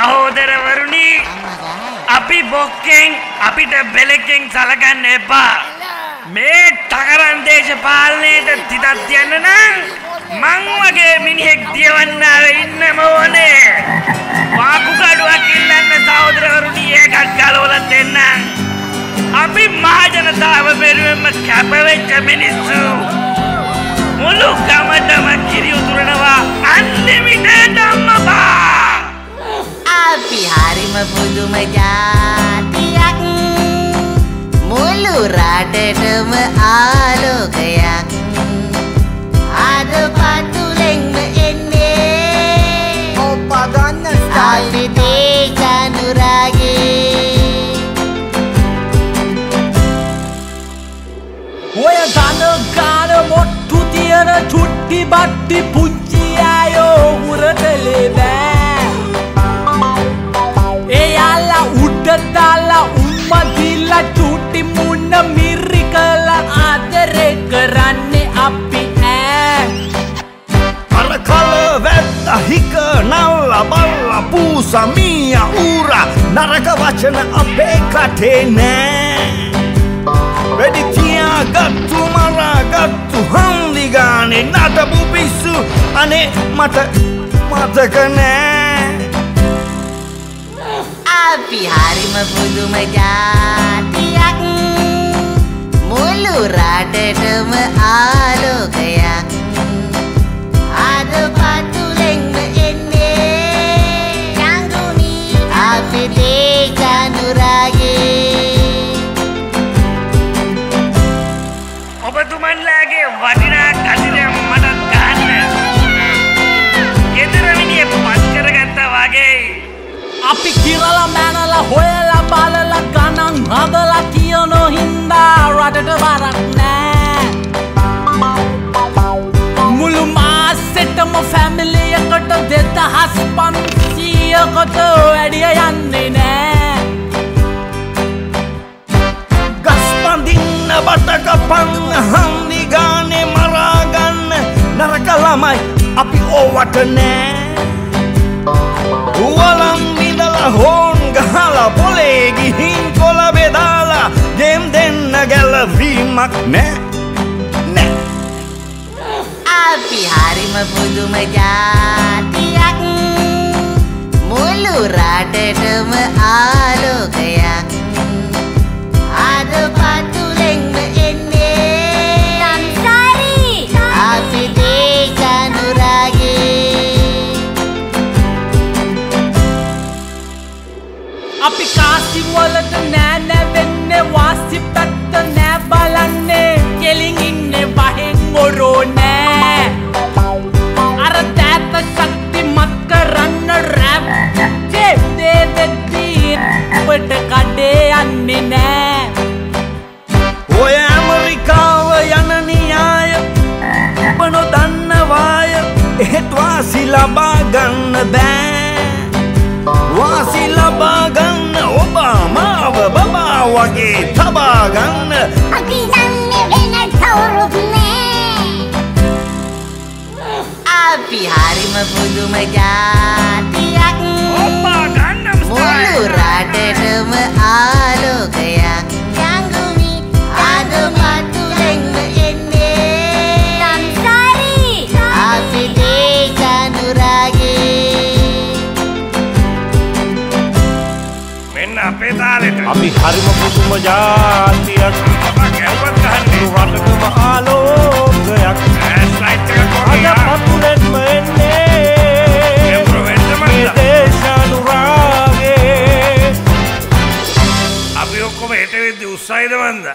සහෝදරවරුණි අපි බොක්කෙන් අපිට බෙලෙක්කෙන් සලකන්න එපා. මේ ටකරන් දේශපාලනයට තිතත් යන්න නම් මං වගේ මිනිහෙක් දියවන්නාව ඉන්නම ඕනේ. වාකු කඩුවක් ඉල්ලන්න සහෝදරවරුනි ඒකත් ගලවලා දෙන්නම්. අපි මහජනතාව වෙනුවෙන්ම කැපවෙච්ච මිනිස්සු. මුළු ගමටම කිරි උතුරනවා අන්තිමිට හරිම පුදුම ජාතියක්. මුළු රටටම ආලෝකයක්. අද පතුලෙන්ම එන්නේ ඔප්ප ගන්න අපි දේශනුරාගේ ඔය ගන ගාන මොට්ටු තියන චුට්ටි බට්ටි පුංචි අයෝ උරටලේ බෑ දාලා උම්ම දීලා චුට්ටි මුන්න මිරි කලා ආදරේ කරන්නේ අපි ඈ. අර කල වැත්ත හික නල්ල බල්ල පූස මීය ඌර නරක වචන අපේ කටේ නෑ. වැඩි තියාගත්තු මරාගත්තු හන්දිගානේ නටපු පිස්සු අනේ මට මතක නෑ. අපි හරිම පුදුම ජාතියක්. මුළු රටටම ආලෝකයක්. අද පතුලෙන්ම එන්නේ යංගුනි අපි දේශනුරාගේ ඔබතුමන්ලාගේ වටිනා කටිනය අපි කිරලා මැනලා හොයලා බලලා ගණන් හදලා කියනෝ හින්දා රටට වරක් නෑ. මුළු මාසෙටම ෆැමිලියකට දෙදහස් පන්සීයකට වැඩිය යන්නේ නෑ. ගස් බඳින්න බටකපන්න හන්දිගානේ මරාගන්න. නරක ළමයි අපි ඕවට නෑ. ගැලවීමක් නෑ. නෑ. අපි හරිම පුදුම ජාතියක්. මුළු රටටම ආලෝකයක්. අද පතුලෙන්ම එන්නේ සංසාරි. අපි දේශනුරාගේ අපි කාසි වලට නෑ නැවෙන්නේ වාසි පැත්ත ලබා ගන්න බෑ. වාසි ලබා ගන්න ඔබ මාව බබා වගේ තබා ගන්න අපි දන්නේ වෙන කවුරුත් නෑ. අපි හරිම පුදුම ජාතියක්. ඔප්පා ගන්නම් මුළු රටටම ආලෝකයක් හරිම පුදුම ජාතියක්. රටකම ආලෝකයක් අද පතුලෙන්ම එන්නේ මේ. දේශානුරාගේ අපි ඔක්කොම හෙට වෙද්දි උත්සාහයද මන්ද?